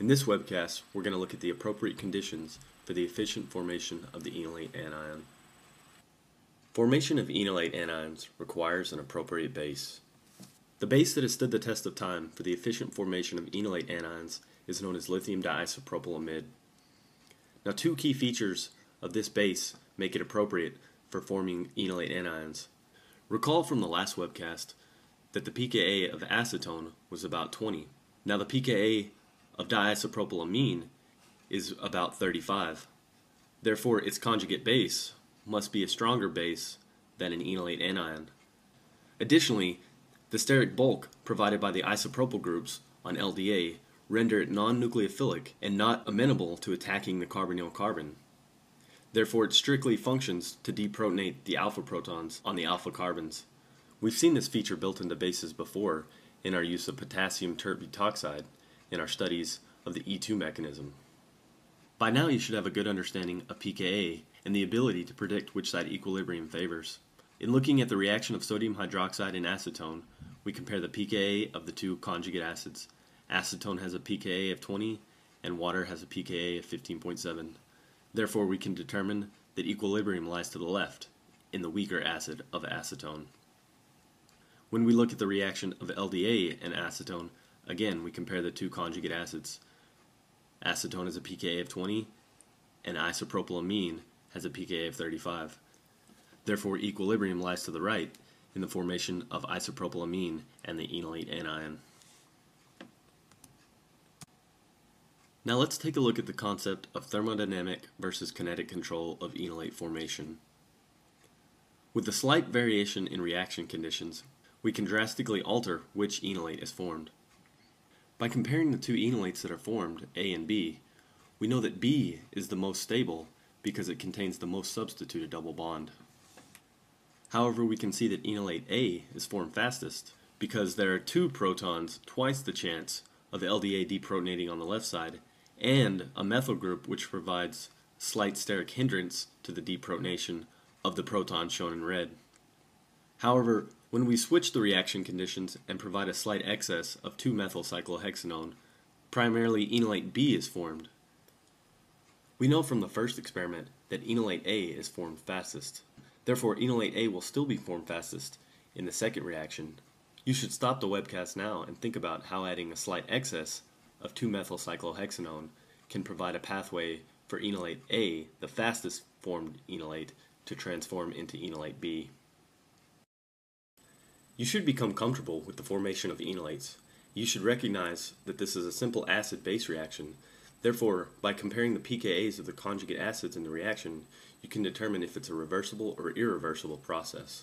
In this webcast, we're going to look at the appropriate conditions for the efficient formation of the enolate anion. Formation of enolate anions requires an appropriate base. The base that has stood the test of time for the efficient formation of enolate anions is known as lithium diisopropylamide. Now two key features of this base make it appropriate for forming enolate anions. Recall from the last webcast that the pKa of acetone was about 20. Now the pKa of diisopropylamine is about 35. Therefore, its conjugate base must be a stronger base than an enolate anion. Additionally, the steric bulk provided by the isopropyl groups on LDA render it non-nucleophilic and not amenable to attacking the carbonyl carbon. Therefore, it strictly functions to deprotonate the alpha protons on the alpha carbons. We've seen this feature built into bases before in our use of potassium tert butoxide in our studies of the E2 mechanism. By now you should have a good understanding of pKa and the ability to predict which side equilibrium favors. In looking at the reaction of sodium hydroxide and acetone, we compare the pKa of the two conjugate acids. Acetone has a pKa of 20 and water has a pKa of 15.7. Therefore we can determine that equilibrium lies to the left in the weaker acid of acetone. When we look at the reaction of LDA and acetone, Again, we compare the two conjugate acids. Acetone has a pKa of 20, and isopropylamine has a pKa of 35. Therefore, equilibrium lies to the right in the formation of isopropylamine and the enolate anion. Now let's take a look at the concept of thermodynamic versus kinetic control of enolate formation. With a slight variation in reaction conditions, we can drastically alter which enolate is formed. By comparing the two enolates that are formed, A and B, we know that B is the most stable because it contains the most substituted double bond. However, we can see that enolate A is formed fastest because there are two protons twice the chance of LDA deprotonating on the left side and a methyl group which provides slight steric hindrance to the deprotonation of the proton shown in red. However, when we switch the reaction conditions and provide a slight excess of 2-methylcyclohexanone, primarily enolate B is formed. We know from the first experiment that enolate A is formed fastest. Therefore, enolate A will still be formed fastest in the second reaction. You should stop the webcast now and think about how adding a slight excess of 2-methylcyclohexanone can provide a pathway for enolate A, the fastest formed enolate, to transform into enolate B. You should become comfortable with the formation of enolates. You should recognize that this is a simple acid-base reaction. Therefore, by comparing the pKa's of the conjugate acids in the reaction, you can determine if it's a reversible or irreversible process.